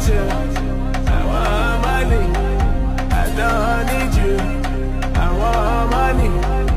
you.